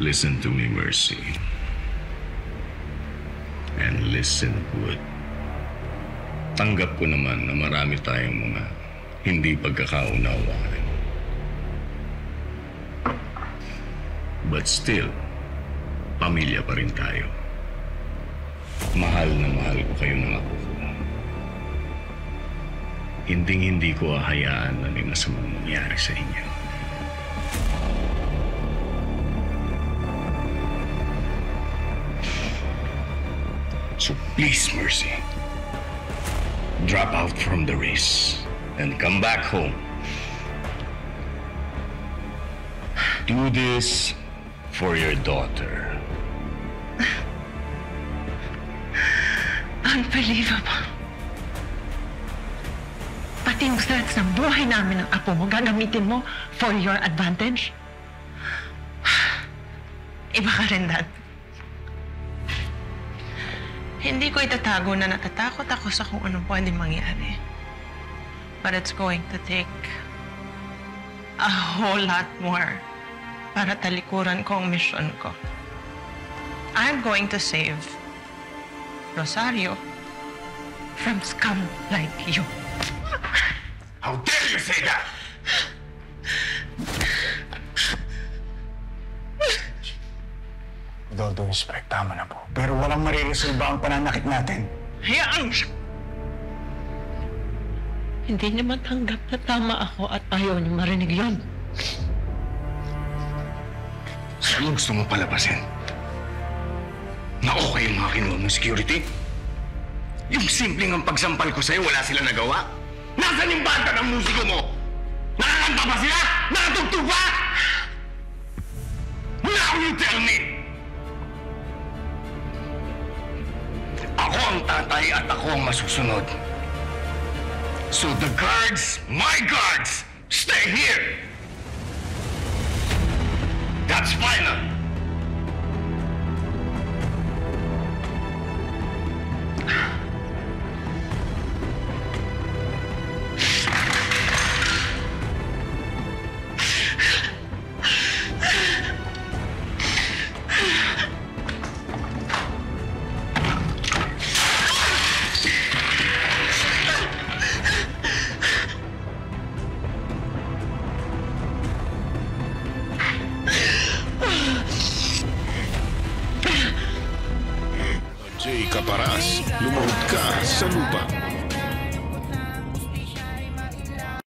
Listen to me, Mercy. And listen good. Tanggap ko naman na marami tayong mga hindi pagkakaunawaan. But still, pamilya pa rin tayo. Mahal na mahal ko kayo ng ako ko. Hinding-hindi ko ahayaan na may masamang mangyari sa inyo. Please, Mercy, drop out from the race and come back home. Do this for your daughter. Unbelievable. Pati yung threats ng buhay namin ng apo mo, gagamitin mo for your advantage? Iba ka rin, Dad. Hindi ko itatago na natatakot ako sa kung anong pwedeng mangyari. But it's going to take a whole lot more para talikuran ko ang mission ko. I'm going to save Rosario from scum like you. How dare you say that? With all due respect, tama na po. Pero walang mariresolba ang pananakit natin. Hayaan mo siya. Hindi niya matanggap na tama ako at ayaw niya marinig yon. Anong gusto mo palabasin? Na okay yung mga kinuha mong security? Yung simpleng ang pagsampal ko sa'yo, wala sila nagawa? Nasaan yung banda ng musiko mo? Nakakanta ba sila? Nakatugtog ba? Now you tell me! Ang tatay at ako ang masusunod. So the guards, my guards, stay here! That's final! Jay Caparas, lumuhod ka sa lupa.